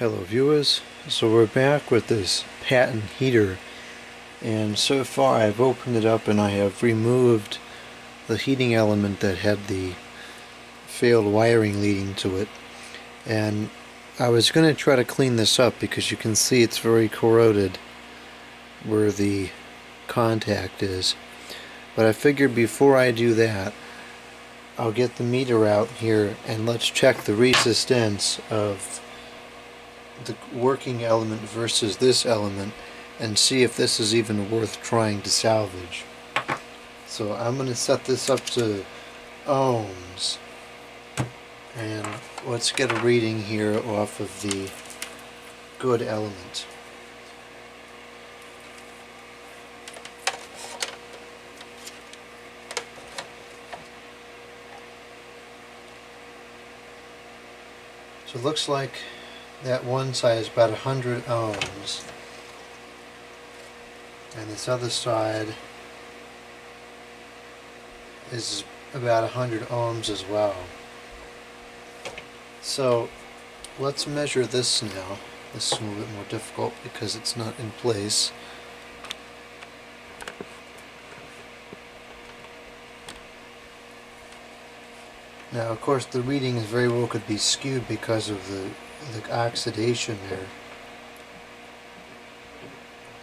Hello viewers, so we're back with this Patton heater and so far I've opened it up and I have removed the heating element that had the failed wiring leading to it. And I was going to try to clean this up because you can see it's very corroded where the contact is. But I figured before I do that I'll get the meter out here and let's check the resistance of the working element versus this element and see if this is even worth trying to salvage. So I'm going to set this up to ohms and let's get a reading here off of the good element. So it looks like that one side is about 100 ohms and this other side is about 100 ohms as well. So let's measure this now. This is a little bit more difficult because it's not in place. Now of course the reading very well could be skewed because of the the oxidation there.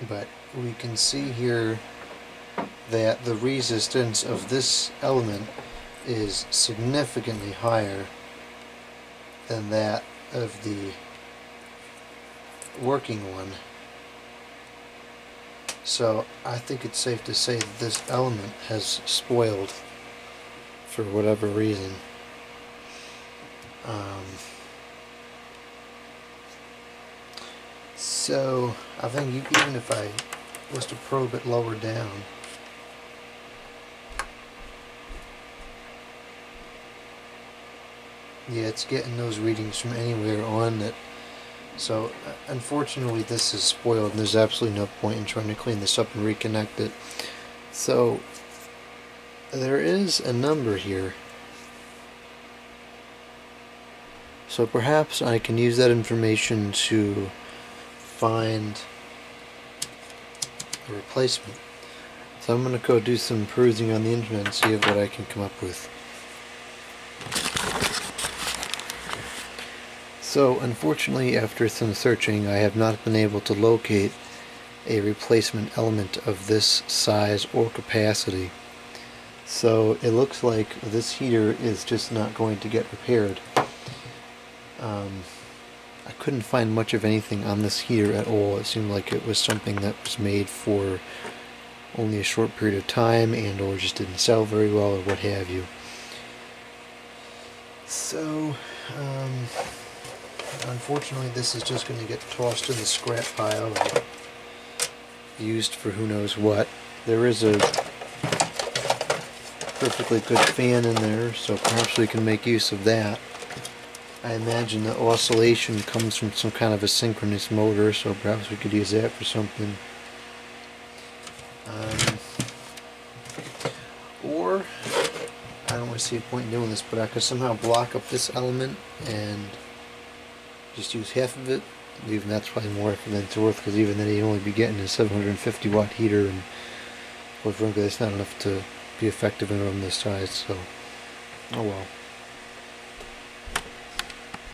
But we can see here that the resistance of this element is significantly higher than that of the working one. So I think it's safe to say that this element has spoiled for whatever reason. Um, So I think you, even if I was to probe it lower down, yeah, it's getting those readings from anywhere on it. So uh, unfortunately this is spoiled and there's absolutely no point in trying to clean this up and reconnect it. So there is a number here. So perhaps I can use that information to find a replacement. So I'm going to go do some perusing on the internet and see what I can come up with. So unfortunately after some searching I have not been able to locate a replacement element of this size or capacity. So it looks like this heater is just not going to get repaired. Um, I couldn't find much of anything on this heater at all. It seemed like it was something that was made for only a short period of time and or just didn't sell very well or what have you. So, um, unfortunately this is just going to get tossed in the scrap pile and used for who knows what. There is a perfectly good fan in there, so perhaps we can make use of that. I imagine the oscillation comes from some kind of a synchronous motor, so perhaps we could use that for something. Um, or, I don't really see a point in doing this, but I could somehow block up this element and just use half of it. Even that's probably more than it's worth, because even then you'd only be getting a 750 watt heater, and quite frankly, that's not enough to be effective in room this size, so, oh well.